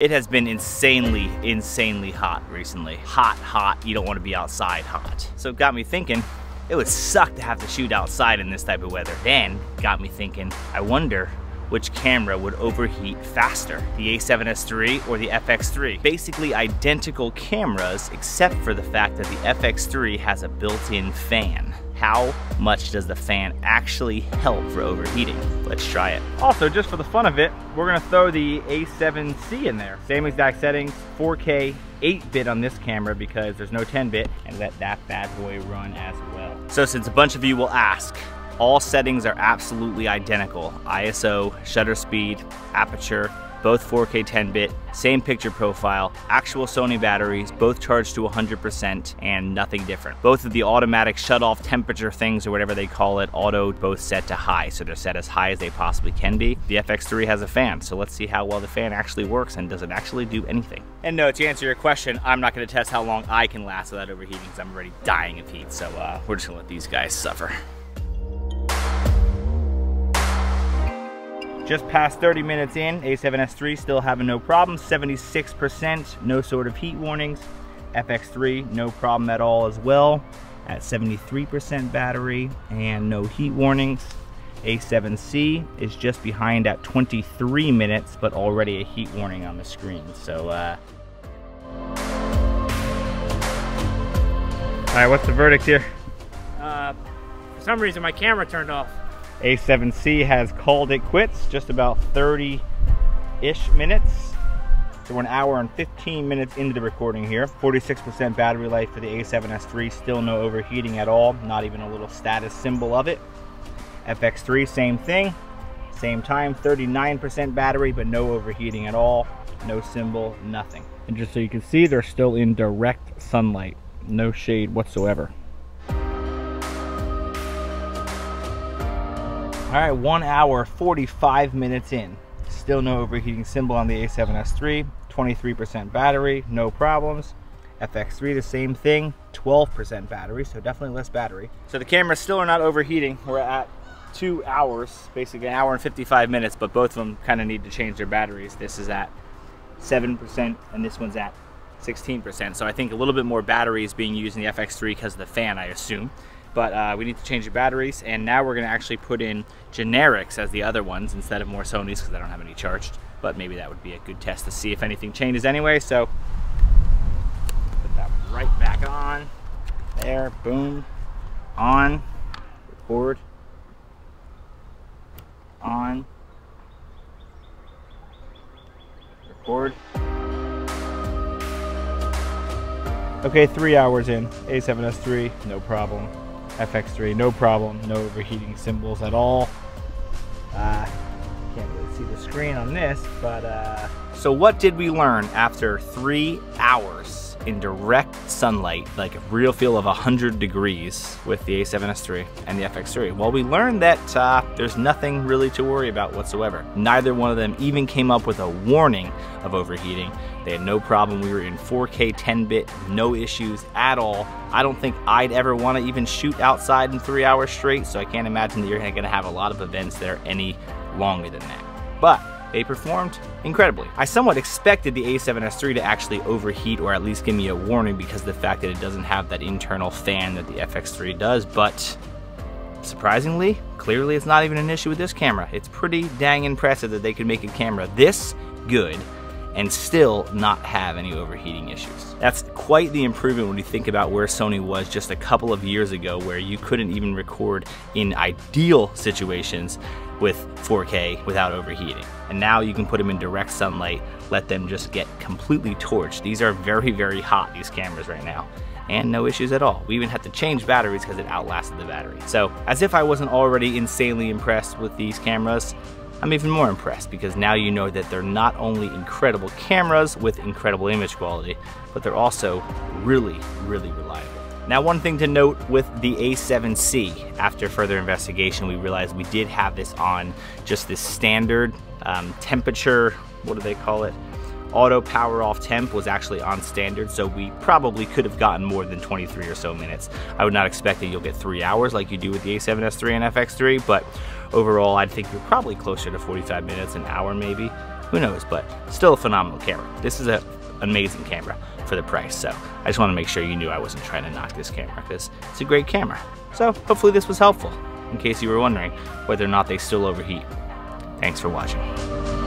It has been insanely, insanely hot recently. Hot, hot, you don't want to be outside hot. So it got me thinking, it would suck to have to shoot outside in this type of weather. Then got me thinking, I wonder which camera would overheat faster, the a7S III or the FX3. Basically identical cameras except for the fact that the FX3 has a built-in fan. How much does the fan actually help for overheating? Let's try it. Also, just for the fun of it, we're gonna throw the A7C in there. Same exact settings, 4K, 8-bit on this camera because there's no 10-bit, and let that bad boy run as well. So since a bunch of you will ask, all settings are absolutely identical. ISO, shutter speed, aperture, both 4K 10-bit, same picture profile, actual Sony batteries, both charged to 100% and nothing different. Both of the automatic shut-off temperature things or whatever they call it, auto both set to high, so they're set as high as they possibly can be. The FX3 has a fan, so let's see how well the fan actually works and does it actually do anything. And no, to answer your question, I'm not gonna test how long I can last without overheating because I'm already dying of heat, so uh, we're just gonna let these guys suffer. Just past 30 minutes in, A7S3 still having no problems, 76%, no sort of heat warnings. FX3, no problem at all as well, at 73% battery and no heat warnings. A7C is just behind at 23 minutes, but already a heat warning on the screen. So, uh... All right, what's the verdict here? Uh, for some reason, my camera turned off. A7C has called it quits, just about 30-ish minutes. So we're an hour and 15 minutes into the recording here. 46% battery life for the A7S3, still no overheating at all, not even a little status symbol of it. FX3, same thing, same time, 39% battery, but no overheating at all, no symbol, nothing. And just so you can see, they're still in direct sunlight, no shade whatsoever. All right, one hour, 45 minutes in. Still no overheating symbol on the A7S III. 23% battery, no problems. FX3, the same thing, 12% battery, so definitely less battery. So the cameras still are not overheating. We're at two hours, basically an hour and 55 minutes, but both of them kind of need to change their batteries. This is at 7% and this one's at 16%. So I think a little bit more battery is being used in the FX3 because of the fan, I assume but uh, we need to change the batteries and now we're gonna actually put in generics as the other ones instead of more Sony's because I don't have any charged but maybe that would be a good test to see if anything changes anyway so. Put that right back on. There boom. On. Record on. Record okay three hours in. A7s3 no problem FX3, no problem, no overheating symbols at all. Uh, can't really see the screen on this, but uh... So what did we learn after three hours in direct sunlight, like a real feel of 100 degrees with the A7S III and the FX3? Well, we learned that uh, there's nothing really to worry about whatsoever. Neither one of them even came up with a warning of overheating. They had no problem. We were in 4K 10-bit, no issues at all. I don't think I'd ever want to even shoot outside in three hours straight, so I can't imagine that you're going to have a lot of events there any longer than that. But they performed incredibly. I somewhat expected the A7S III to actually overheat or at least give me a warning because of the fact that it doesn't have that internal fan that the FX3 does, but surprisingly, clearly it's not even an issue with this camera. It's pretty dang impressive that they could make a camera this good and still not have any overheating issues. That's quite the improvement when you think about where Sony was just a couple of years ago where you couldn't even record in ideal situations with 4K without overheating. And now you can put them in direct sunlight, let them just get completely torched. These are very, very hot, these cameras right now and no issues at all. We even had to change batteries because it outlasted the battery. So as if I wasn't already insanely impressed with these cameras, I'm even more impressed because now you know that they're not only incredible cameras with incredible image quality, but they're also really, really reliable. Now one thing to note with the A7C, after further investigation we realized we did have this on just this standard um, temperature, what do they call it? Auto power off temp was actually on standard, so we probably could have gotten more than 23 or so minutes. I would not expect that you'll get three hours like you do with the A7S3 and FX3, but overall I'd think you're probably closer to 45 minutes, an hour maybe. Who knows, but still a phenomenal camera. This is an amazing camera for the price. So I just want to make sure you knew I wasn't trying to knock this camera because it's a great camera. So hopefully this was helpful in case you were wondering whether or not they still overheat. Thanks for watching.